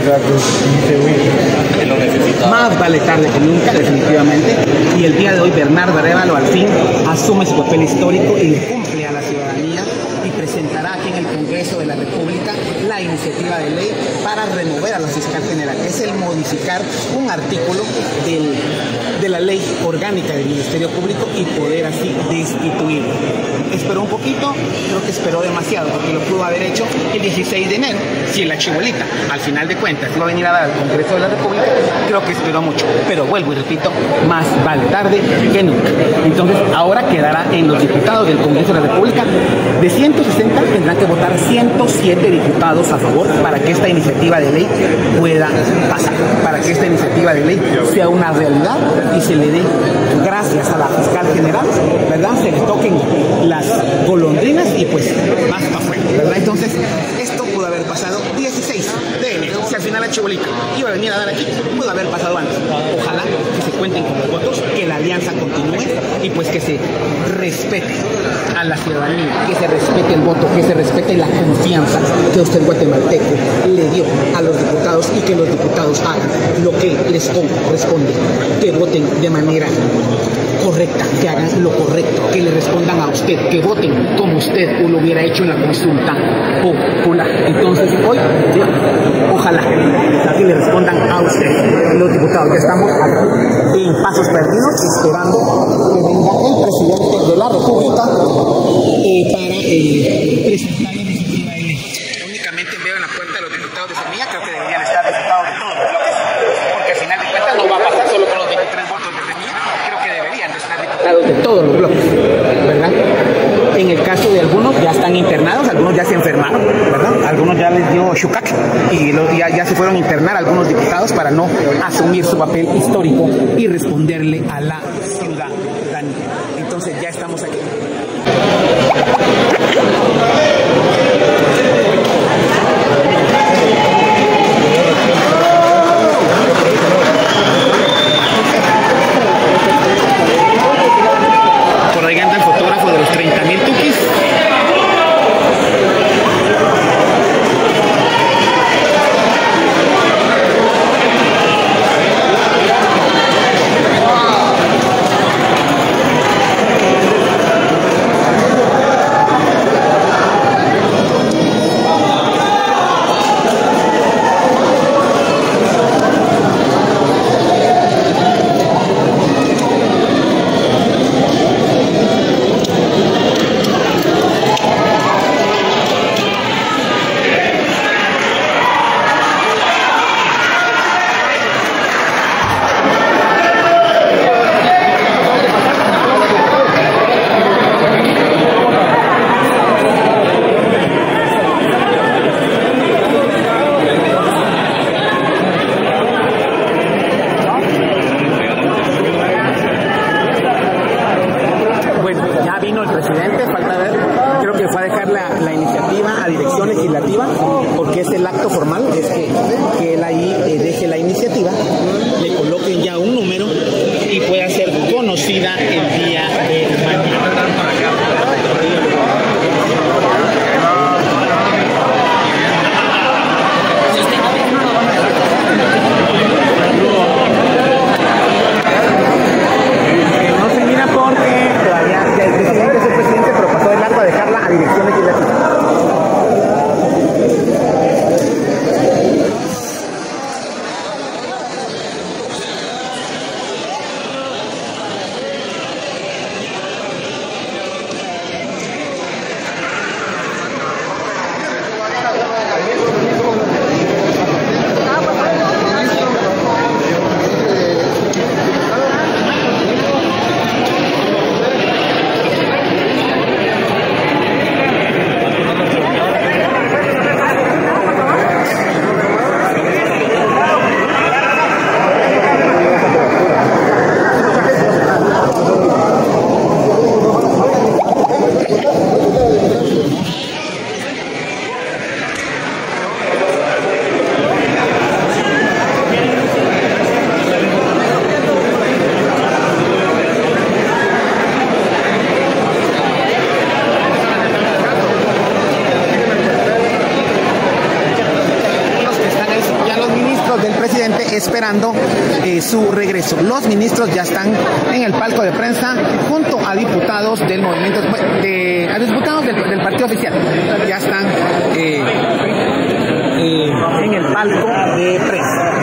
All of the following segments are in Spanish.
República que lo necesita. Más vale tarde que nunca, definitivamente. Y el día de hoy Bernardo Arevalo al fin asume su papel histórico y cumple a la ciudadanía y presentará aquí en el Congreso de la República la iniciativa de ley para remover a la fiscal general. Es el modificar un artículo de la ley orgánica del Ministerio Público y poder así destituirlo. Esperó un poquito, creo que esperó demasiado, porque lo pudo haber hecho el 16 de enero, si la chibolita, al final de cuentas, iba a venir a dar al Congreso de la República, creo que esperó mucho. Pero vuelvo y repito, más vale tarde que nunca. Entonces, ahora quedará en los diputados del Congreso de la República. De 160 tendrán que votar 107 diputados a favor para que esta iniciativa de ley pueda pasar, para que esta iniciativa de ley sea una realidad y se le dé gracias a la fiscal general, ¿verdad? Se le toquen las golondrinas y pues más para afuera, ¿verdad? Entonces, esto pudo haber pasado 16 de enero. Si al final la chibolita iba a venir a dar aquí, pudo haber pasado antes. Ojalá cuenten con los votos, que la alianza continúe y pues que se respete a la ciudadanía, que se respete el voto, que se respete la confianza que usted guatemalteco le dio a los diputados y que los diputados hagan lo que les corresponde, que voten de manera correcta, que hagan lo correcto, que le respondan a usted, que voten como usted lo hubiera hecho en la consulta popular. Entonces, hoy, ojalá que le respondan a usted, los diputados, que estamos aquí en pasos perdidos, esperando que venga el presidente de la República eh, para eh, presentar la iniciativa de ley. Únicamente veo en la puerta de los diputados de Semilla, creo que deberían estar diputados de todos los bloques, porque al final de cuentas no va a pasar solo con los 23 votos de Semilla, creo que deberían estar diputados de todos los bloques, ¿verdad? En el caso de algunos ya están internados, algunos ya se enfermaron, ¿verdad? Algunos ya les dio shukak y ya, se fueron a internar algunos diputados para no asumir su papel histórico y responderle a la ciudadanía. Entonces ya estamos aquí. Esperando eh, su regreso. Los ministros ya están en el palco de prensa junto a diputados del movimiento, a diputados del, del partido oficial. Ya están eh, eh, en el palco de prensa.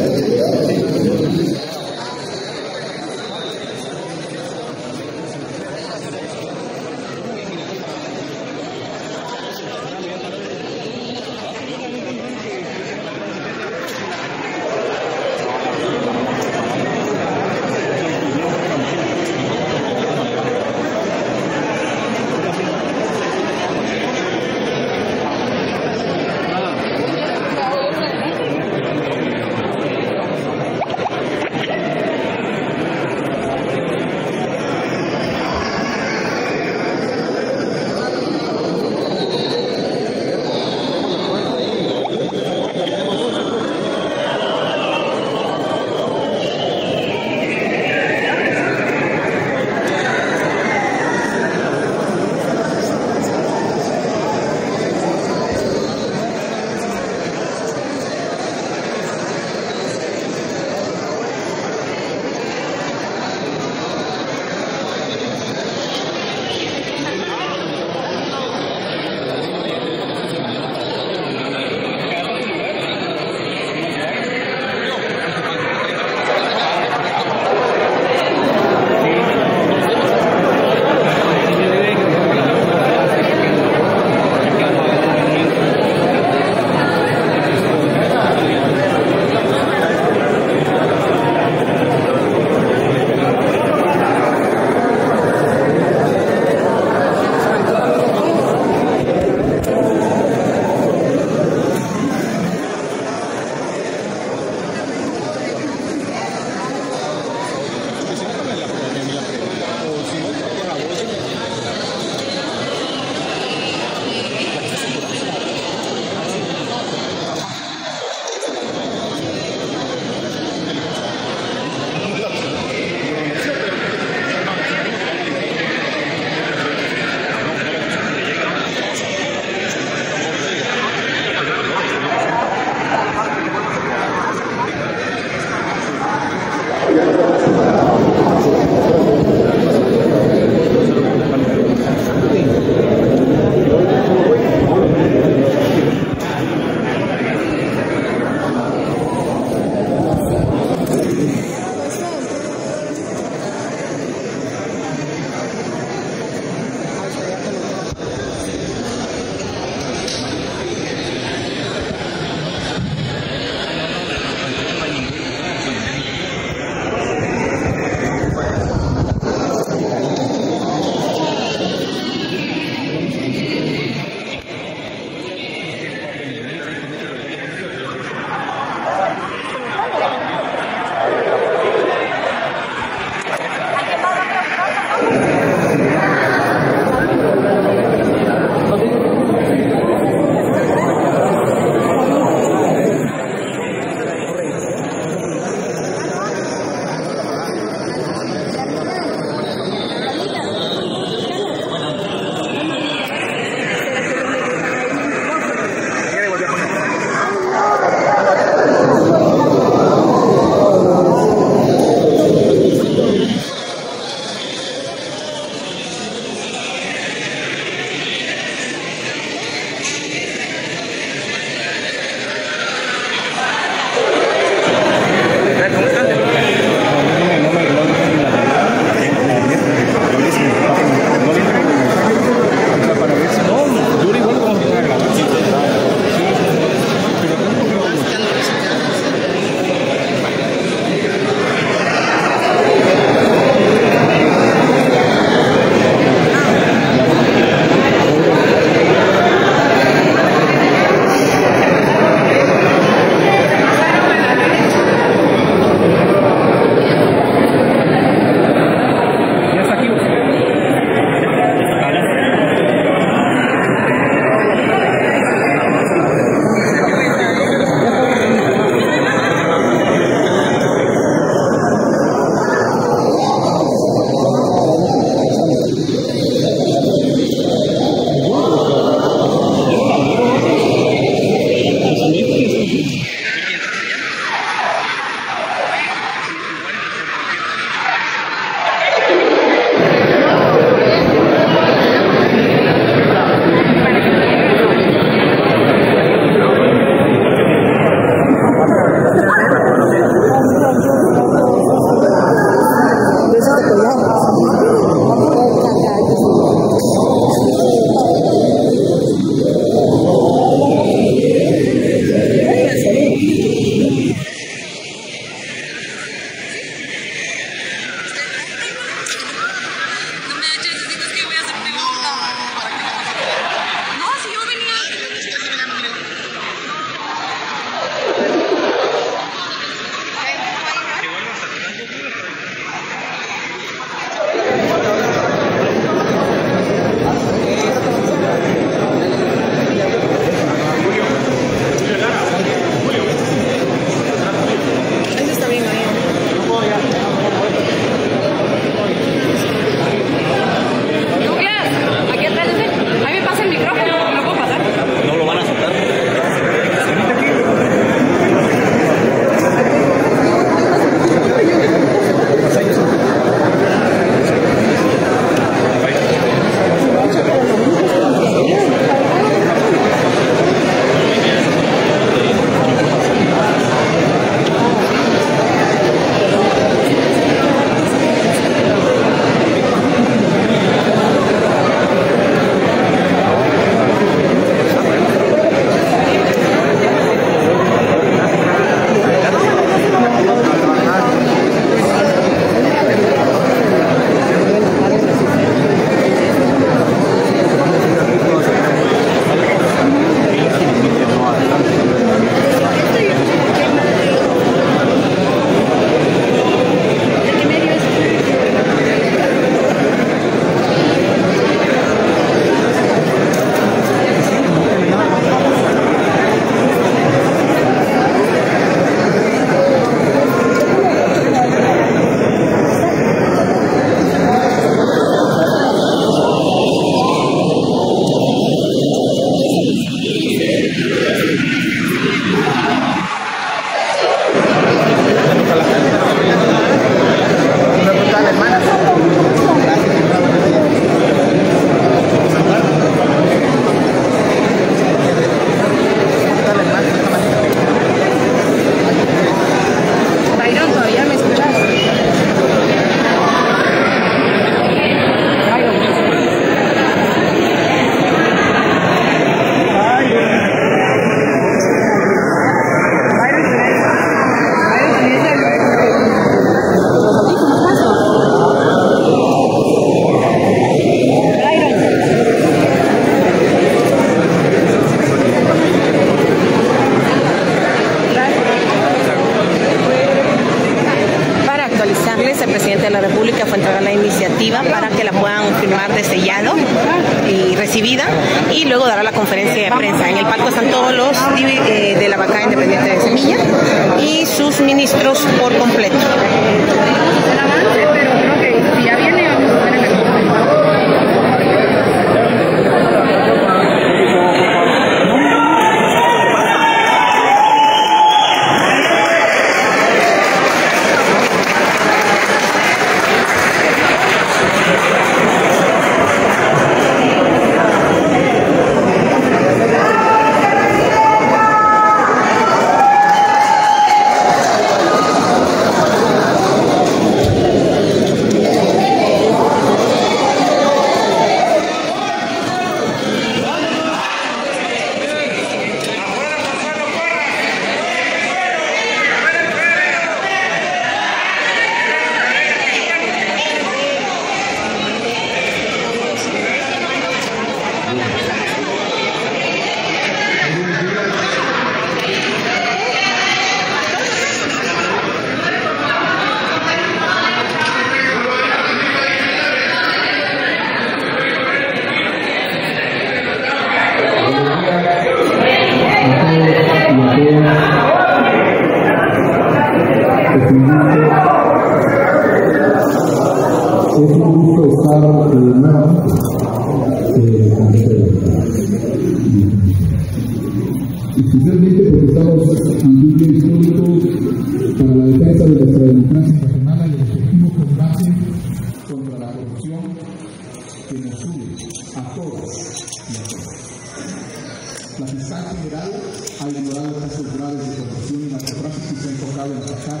De Artes de Corrupción y Narcotráfico se ha enfocado en atacar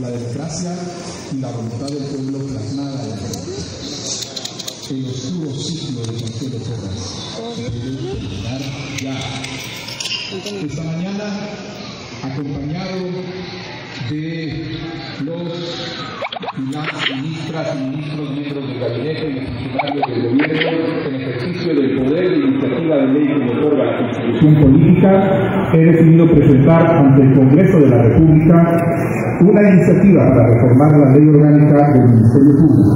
la democracia y la voluntad del pueblo plasmada en el, el oscuro ciclo de Consuelo Torres. Debe terminar ya. Esta mañana, acompañado de los he decidido presentar ante el Congreso de la República una iniciativa para reformar la ley orgánica del Ministerio Público,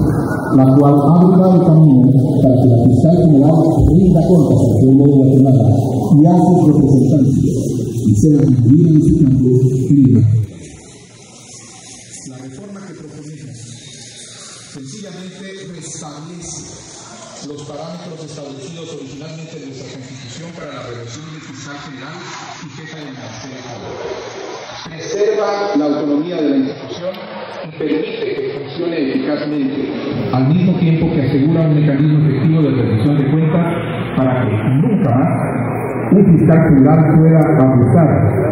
la cual abre el camino para que la fiscal general rinda cuentas al pueblo de Guatemala y a sus representantes y sea cumplida en su campo. La reforma que proponemos. Sencillamente restablece los parámetros establecidos originalmente en nuestra Constitución para la reducción del fiscal general Preserva la autonomía de la institución y permite que funcione eficazmente, al mismo tiempo que asegura un mecanismo efectivo de rendición de cuentas para que nunca más un fiscal general pueda abusar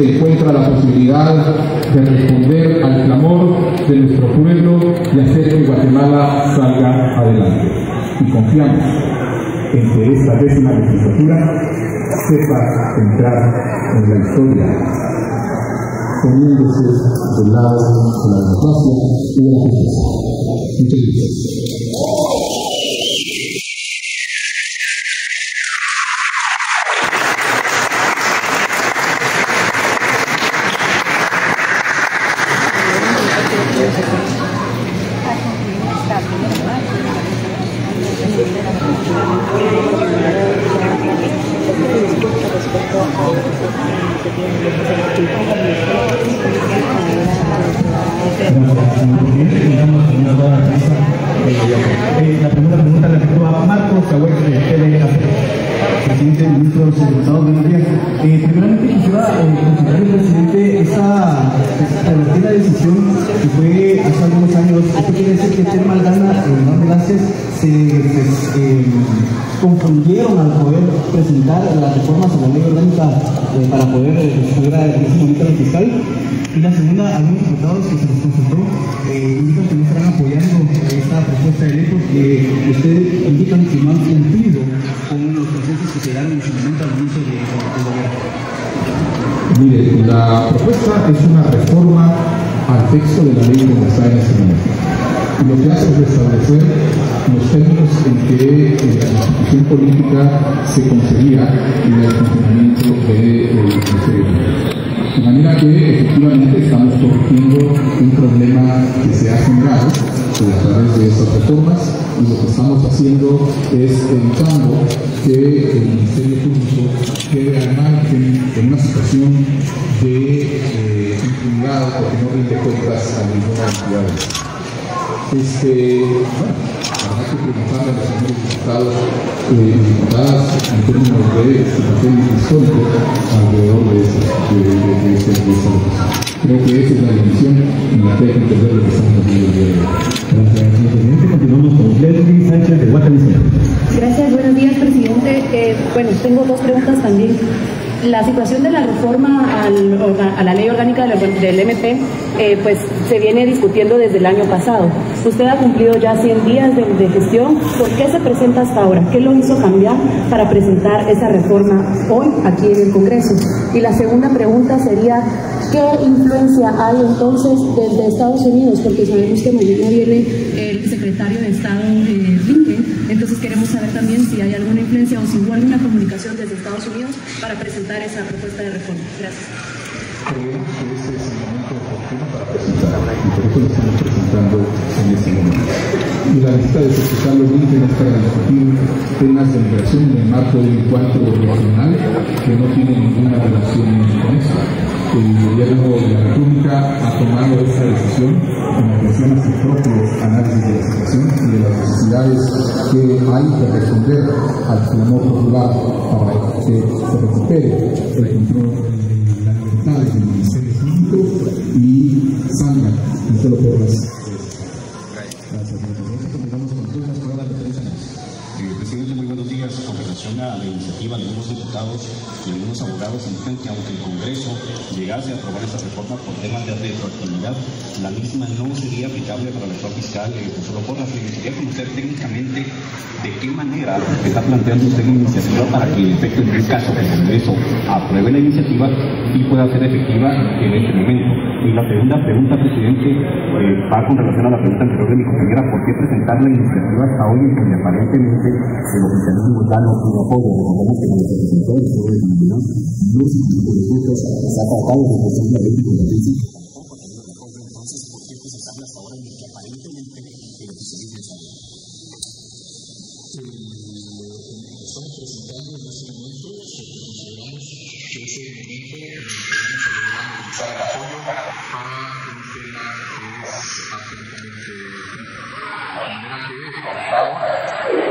se encuentra la posibilidad de responder al clamor de nuestro pueblo y hacer que Guatemala salga adelante. Y confiamos en que esta décima legislatura sepa entrar en la historia poniéndose del lado de la democracia y de la justicia. Muchas gracias. Que Cher Maldana y Hernán Velázquez se, se eh, confundieron al poder presentar las reformas a la ley orgánica eh, para poder acceder a ese momento al fiscal. Y la segunda, algunos diputados que se les consultó eh, indican que no estarán apoyando esta propuesta de ley porque ustedes indican que no han cumplido con los procesos que se dieron en su momento al inicio de gobierno. Mire, la propuesta es una reforma al texto de la ley como está en ese momento. Lo que hace es restablecer los términos en que la constitución política se concebía en el funcionamiento del Ministerio. De manera que efectivamente estamos corrigiendo un problema que se ha generado a través de estas reformas y lo que estamos haciendo es evitando que el Ministerio Público quede al margen en una situación de eh, impunidad porque no rinde cuentas a ninguna entidad. Este, bueno, habrá que preguntarle a los señores diputados y eh, diputadas en términos de su papel histórico alrededor de, esa, de, votación. Creo que esa es la división en la que hay que entender lo que estamos haciendo el día de hoy. Gracias, señor presidente. Continuamos con Leslie Sánchez de Guatemala. Gracias, buenos días, presidente. Eh, bueno, tengo dos preguntas también. La situación de la reforma al, a la ley orgánica del, MP, eh, pues se viene discutiendo desde el año pasado. Usted ha cumplido ya 100 días de, gestión. ¿Por qué se presenta hasta ahora? ¿Qué lo hizo cambiar para presentar esa reforma hoy aquí en el Congreso? Y la segunda pregunta sería, ¿qué influencia hay entonces desde Estados Unidos? Porque sabemos que mañana viene el secretario de Estado eh. Entonces queremos saber también si hay alguna influencia o si hubo alguna comunicación desde Estados Unidos para presentar esa propuesta de reforma. Gracias. Y la lista de secretarios los límites es para discutir temas de migración en el marco del encuentro regional que no tiene ninguna relación con esto. El gobierno de la República ha tomado esta decisión en relación a su propio análisis de la situación y de las necesidades que hay de responder al clamor popular para que se recupere el control de la libertad La iniciativa de algunos diputados y algunos abogados indican que aunque el Congreso llegase a aprobar esta reforma por temas de retroactividad, la misma no sería aplicable para el actual fiscal eh, solo por la Quería conocer técnicamente de qué manera está planteando usted la iniciativa para que en efecto, en el caso que el Congreso apruebe la iniciativa y pueda ser efectiva en este momento. Y la segunda pregunta, presidente, eh, va con relación a la pregunta anterior de mi compañera, ¿por qué presentar la iniciativa hasta hoy en que aparentemente el oficialismo ya no tiene apoyo? Recordemos que los representantes de la no se se ha tratado de la ley de que aparentemente el oficialismo está estamos presentando en este momento porque consideramos que es el momento en el que vamos a lograr el apoyo para un tema que es absolutamente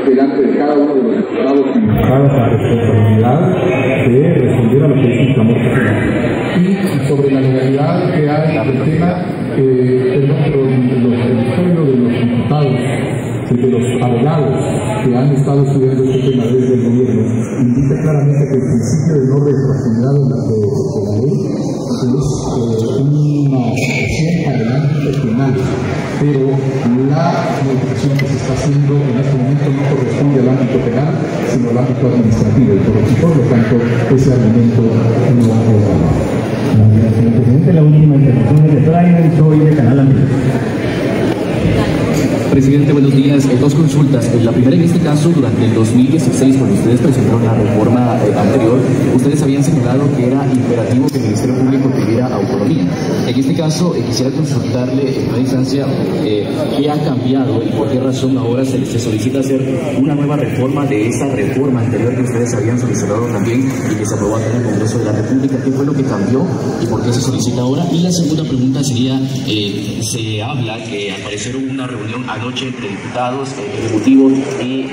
delante de cada uno de los diputados involucrados la responsabilidad de responder a lo que popular. Y sobre la legalidad que hay del tema, eh, el, los, de los diputados de los abogados que han estado estudiando este tema desde el gobierno. Indica claramente que el principio de no retroactividad de la, de, de la ley es eh, una acción para el ámbito penal, pero la modificación que se está haciendo en este momento no corresponde al ámbito penal, sino al ámbito administrativo, y por, y por lo tanto ese argumento no va a Gracias, señor presidente. La última intervención es de Brian Soy de Canal. Presidente, buenos días. Eh, dos consultas. Eh, la primera, en este caso, durante el 2016, cuando ustedes presentaron la reforma eh, anterior, ustedes habían señalado que era imperativo que el Ministerio Público tuviera autonomía. En este caso, quisiera consultarle en una instancia qué ha cambiado y por qué razón ahora se, se, solicita hacer una nueva reforma de esa reforma anterior que ustedes habían solicitado también y que se aprobó en el Congreso de la República. ¿Qué fue lo que cambió y por qué se solicita ahora? Y la segunda pregunta sería, se habla que aparecieron una reunión anoche entre diputados, el Ejecutivo y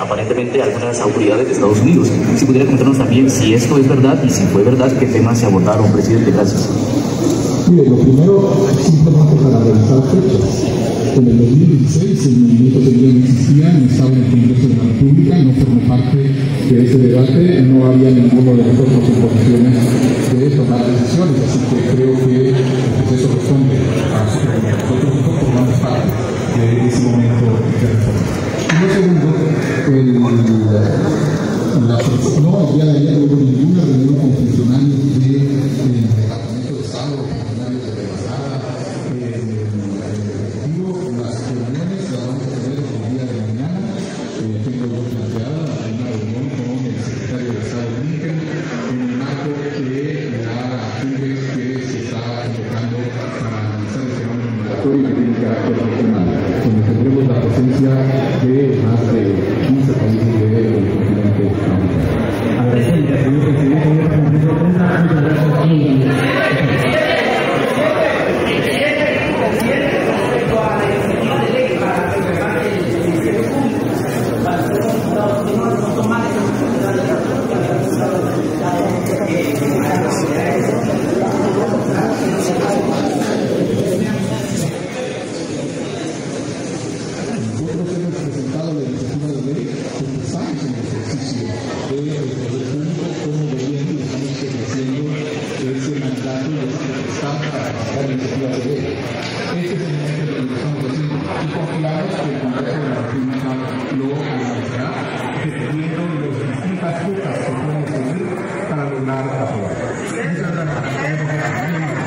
aparentemente algunas autoridades de Estados Unidos. Si pudiera contarnos también si esto es verdad y si fue verdad, qué temas se abordaron, presidente. Gracias. Mire, lo primero, simplemente para revisar fechas. En el 2016 el movimiento todavía no existía, no estaba en el Congreso de la República, no formó parte de ese debate, no había ninguno de nosotros en posiciones de tomar decisiones, así que creo que momento de reforma. Y lo segundo, el, migratorio que tiene carácter regional, donde tendremos la presencia de más de 15 países del continente africano. Nosotros hemos presentado la iniciativa de ley que empezamos en el ejercicio del poder público como gobierno y estamos ejerciendo ese mandato y esa potestad para presentar la iniciativa de ley. Este es el momento en el que lo estamos haciendo y confiamos que el Congreso de la República lo analizará dependiendo de las distintas rutas que podemos seguir para lograr aprobar. Muchas gracias.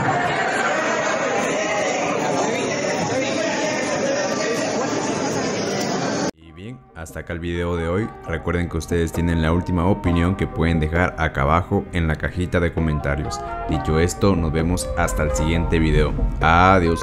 Y bien, hasta acá el video de hoy. Recuerden que ustedes tienen la última opinión que pueden dejar acá abajo en la cajita de comentarios. Dicho esto, nos vemos hasta el siguiente video. Adiós.